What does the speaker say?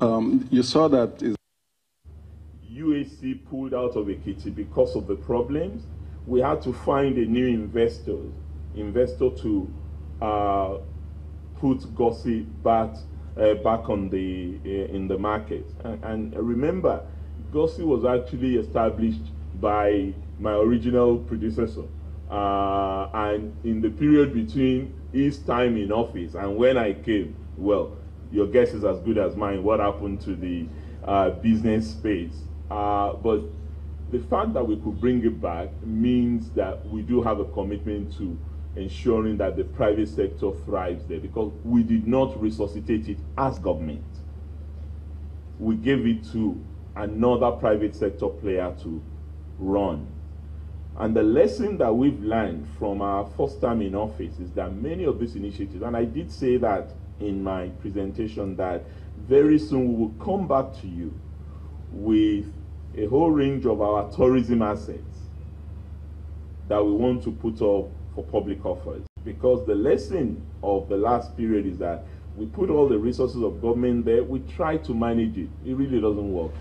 Um, you saw that is UAC pulled out of Ekiti because of the problems. We had to find a new investor, investor to uh, put Gossy back uh, back on the uh, in the market. And, and remember, Gossy was actually established by my original predecessor. Uh, and in the period between his time in office and when I came, well, your guess is as good as mine. What happened to the uh, business space? Uh, but the fact that we could bring it back means that we do have a commitment to ensuring that the private sector thrives there because we did not resuscitate it as government. We gave it to another private sector player to run. And the lesson that we've learned from our first time in office is that many of these initiatives, and I did say that in my presentation, that very soon we will come back to you with a whole range of our tourism assets that we want to put up for public offers. Because the lesson of the last period is that we put all the resources of government there, we try to manage it. It really doesn't work.